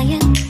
誓言。